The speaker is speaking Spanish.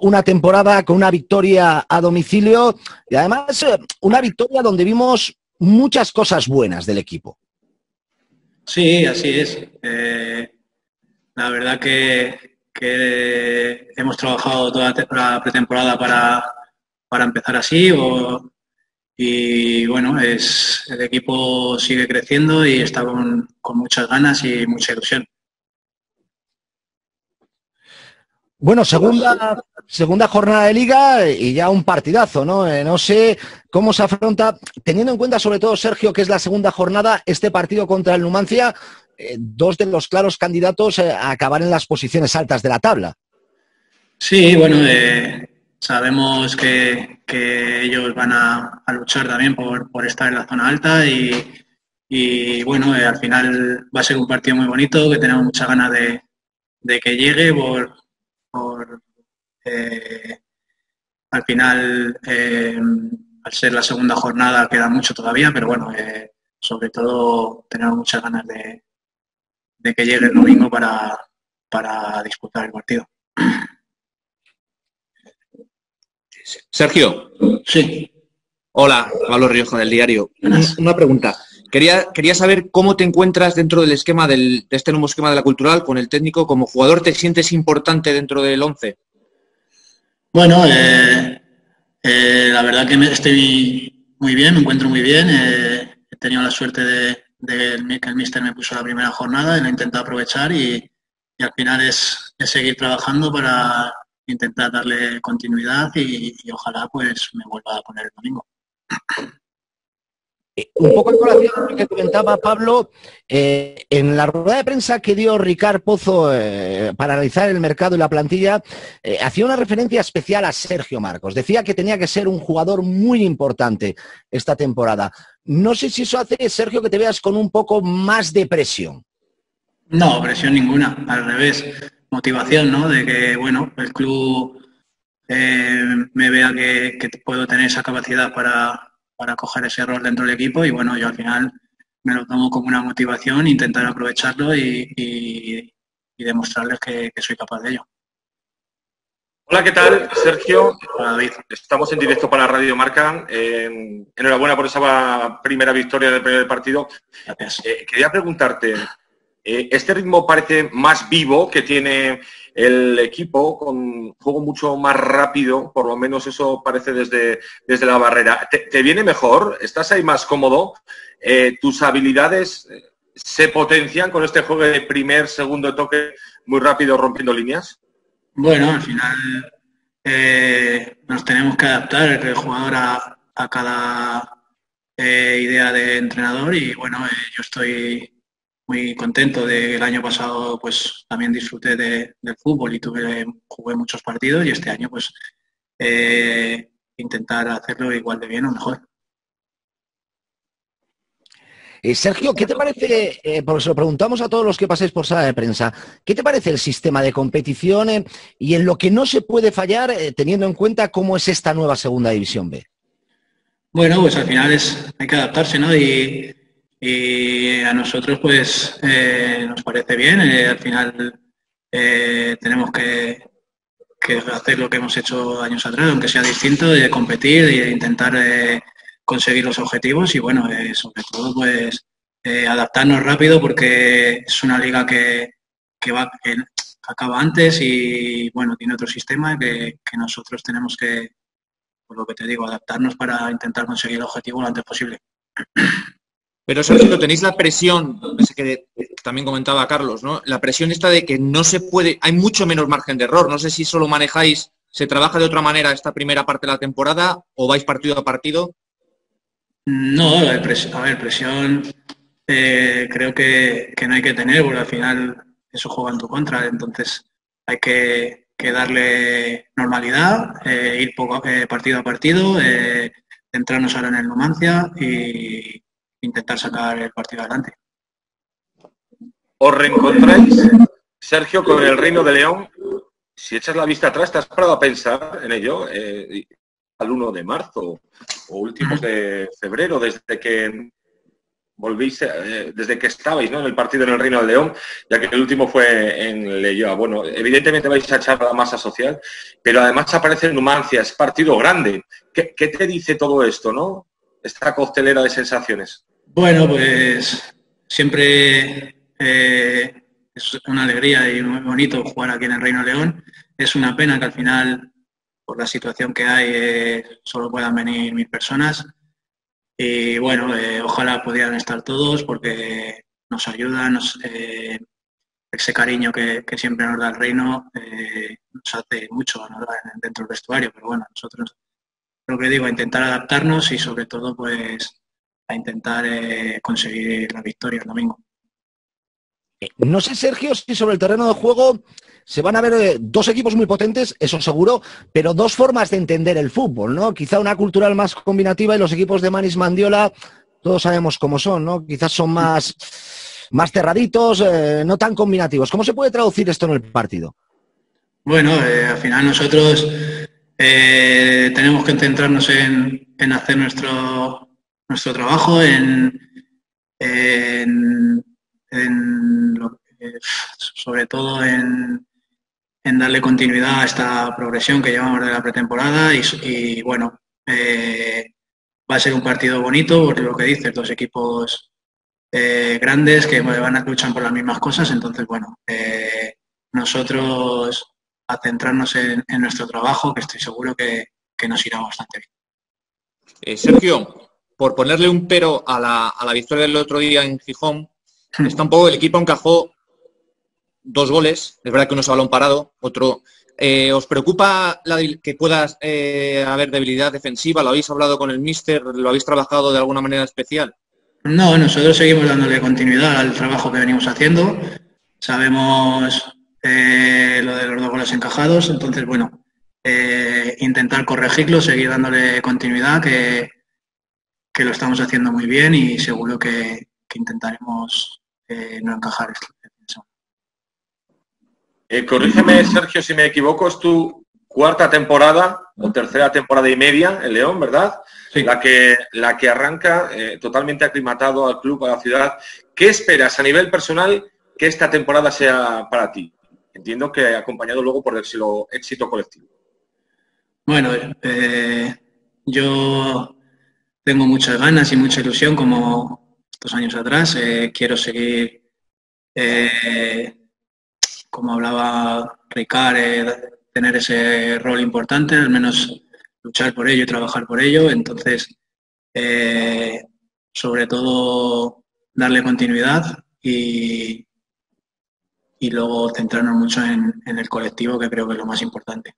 una temporada con una victoria a domicilio y además eh, una victoria donde vimos muchas cosas buenas del equipo. Sí, así es. Eh, la verdad que, hemos trabajado toda la pretemporada para, para empezar así y bueno, es, el equipo sigue creciendo y está con, con muchas ganas y mucha ilusión. Bueno, segunda, segunda jornada de liga y ya un partidazo, ¿no? Eh, no sé cómo se afronta, teniendo en cuenta sobre todo, Sergio, que es la segunda jornada, este partido contra el Numancia, eh, dos de los claros candidatos eh, a acabar en las posiciones altas de la tabla. Sí, bueno, sabemos que, ellos van a, luchar también por, estar en la zona alta y, bueno, al final va a ser un partido muy bonito, que tenemos muchas ganas de, de que llegue por por eh, al final, eh, al ser la segunda jornada, queda mucho todavía, pero bueno, eh, sobre todo tenemos muchas ganas de, que llegue el domingo para, para disputar el partido. Sergio. Sí. Hola, Pablo Rioja del diario. Una pregunta. Quería, quería saber cómo te encuentras dentro del esquema del, de este nuevo esquema de la cultural con el técnico. Como jugador, ¿te sientes importante dentro del 11? Bueno, eh, eh, la verdad que estoy muy bien, me encuentro muy bien. Eh, he tenido la suerte de, que el míster me puso la primera jornada y lo he intentado aprovechar y, al final es, seguir trabajando para intentar darle continuidad y, y ojalá pues me vuelva a poner el domingo. Eh, un poco en colación a lo que comentaba Pablo, eh, en la rueda de prensa que dio Ricard Pozo eh, para analizar el mercado y la plantilla, hacía una referencia especial a Sergio Marcos. Decía que tenía que ser un jugador muy importante esta temporada. No sé si eso hace, Sergio, que te veas con un poco más de presión. No, presión ninguna, al revés. Motivación, ¿no? De que, bueno, el club me vea que puedo tener esa capacidad para para coger ese rol dentro del equipo y bueno, yo al final me lo tomo como una motivación, intentar aprovecharlo y, demostrarles que, soy capaz de ello. Hola, ¿qué tal? Sergio. David. Estamos en directo para Radio Marca. enhorabuena por esa primera victoria del primer partido. Eh, quería preguntarte, eh, ¿este ritmo parece más vivo que tiene el equipo con juego mucho más rápido, por lo menos eso parece desde, desde la barrera. ¿Te, viene mejor? ¿Estás ahí más cómodo? Eh, ¿Tus habilidades eh, se potencian con este juego de primer, segundo toque muy rápido rompiendo líneas? Bueno, al final eh, nos tenemos que adaptar el jugador a, a cada idea de entrenador y bueno, yo estoy muy contento de el año pasado pues también disfruté de, del fútbol y tuve jugué muchos partidos y este año pues eh, intentar hacerlo igual de bien o mejor. Eh, Sergio, ¿qué te parece, eh, porque se lo preguntamos a todos los que paséis por sala de prensa, ¿qué te parece el sistema de competición y en lo que no se puede fallar teniendo en cuenta cómo es esta nueva segunda división B? Bueno, pues al final es, hay que adaptarse, ¿no? Y, y a nosotros pues eh, nos parece bien. Eh, al final eh, tenemos que, hacer lo que hemos hecho años atrás, aunque sea distinto, de competir y de intentar conseguir los objetivos y bueno, sobre todo pues adaptarnos rápido porque es una liga que, va que acaba antes y bueno, tiene otro sistema que, que nosotros tenemos que, por lo que te digo, adaptarnos para intentar conseguir el objetivo lo antes posible. Pero Sergio, tenéis la presión, que también comentaba Carlos, ¿no? La presión esta de que no se puede, hay mucho menos margen de error. No sé si solo manejáis, se trabaja de otra manera esta primera parte de la temporada o vais partido a partido. No, a ver, presión, eh, creo que, no hay que tener, porque al final eso juega en tu contra. Entonces hay que, darle normalidad, eh, ir poco, eh, partido a partido, centrarnos ahora en el Numancia y intentar sacar el partido adelante. ¿Os reencontráis, Sergio, con el Reino de León? Si echas la vista atrás, ¿te has parado a pensar en ello? Eh, al 1 de marzo o últimos de febrero, desde que volviste eh, desde que estabais ¿no? en el partido en el Reino del León, ya que el último fue en Leyoa. Bueno, evidentemente vais a echar la masa social, pero además aparece Numancia, es partido grande. ¿Qué, te dice todo esto, no? Esta costelera de sensaciones. Bueno, pues siempre eh, es una alegría y muy bonito jugar aquí en el Reino León. Es una pena que al final, por la situación que hay, eh, solo puedan venir mil personas y bueno, eh, ojalá pudieran estar todos porque nos ayudan, ese cariño que, siempre nos da el reino nos hace mucho dentro del vestuario, pero bueno, nosotros lo que digo, intentar adaptarnos y sobre todo pues a intentar conseguir la victoria el domingo. No sé, Sergio, si sobre el terreno de juego se van a ver eh, dos equipos muy potentes, eso seguro, pero dos formas de entender el fútbol, ¿no? Quizá una cultural más combinativa y los equipos de Manis Mandiola, todos sabemos cómo son, ¿no? Quizás son más, más cerraditos, eh, no tan combinativos. ¿Cómo se puede traducir esto en el partido? Bueno, eh, al final nosotros tenemos que centrarnos en, hacer nuestro, nuestro trabajo, en, en, sobre todo en, darle continuidad a esta progresión que llevamos de la pretemporada y, bueno, eh, va a ser un partido bonito, por lo que dices, dos equipos eh, grandes que van a luchar por las mismas cosas, entonces bueno, eh, nosotros a centrarnos en, nuestro trabajo, que estoy seguro que, nos irá bastante bien. Sergio, por ponerle un pero a la, a la victoria del otro día en Gijón, hmm. está un poco el equipo encajó dos goles, es verdad que uno es balón parado, otro... Eh, ¿Os preocupa la, que pueda eh, haber debilidad defensiva? ¿Lo habéis hablado con el míster? ¿Lo habéis trabajado de alguna manera especial? No, nosotros seguimos dándole continuidad al trabajo que venimos haciendo. Sabemos eh, lo de los dos goles encajados, entonces, bueno, intentar corregirlo, seguir dándole continuidad, que, que, lo estamos haciendo muy bien y seguro que, que intentaremos no encajar esto. Eh, corrígeme, Sergio, si me equivoco, es tu cuarta temporada o tercera temporada y media en León, ¿verdad? La, que, la que arranca eh, totalmente aclimatado al club, a la ciudad. ¿Qué esperas a nivel personal que esta temporada sea para ti? Entiendo que acompañado luego por el éxito colectivo. Bueno, eh, yo tengo muchas ganas y mucha ilusión como estos años atrás. quiero seguir como hablaba Ricard, eh, tener ese rol importante, al menos luchar por ello y trabajar por ello. Entonces, eh, sobre todo darle continuidad y, y luego centrarnos mucho en, el colectivo, que creo que es lo más importante.